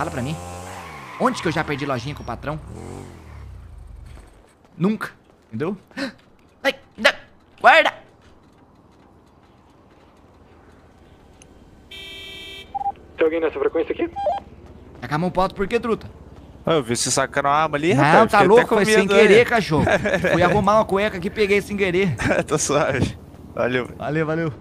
Fala pra mim. Onde que eu já perdi lojinha com o patrão? Nunca. Entendeu? Ai, não. Guarda! Tem alguém nessa frequência aqui? Tá acabou um a mão pro por quê, truta? Ah, eu vi você sacando uma arma ali, Não, rapaz. tá louco, mas foi sem querer, aí. cachorro. Fui arrumar uma cueca aqui e peguei sem querer. tá suave. Valeu. Valeu, valeu.